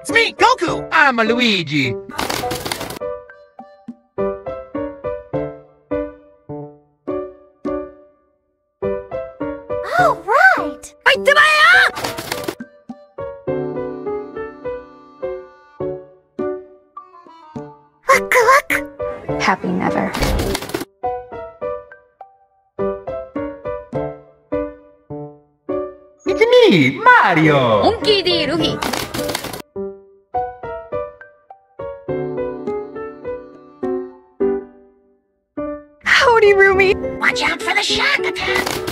It's me, Goku! I'm a Luigi. All right! Look, look! Happy never. It's me, Mario! Monkey D. Luffy! Watch out for the shark attack!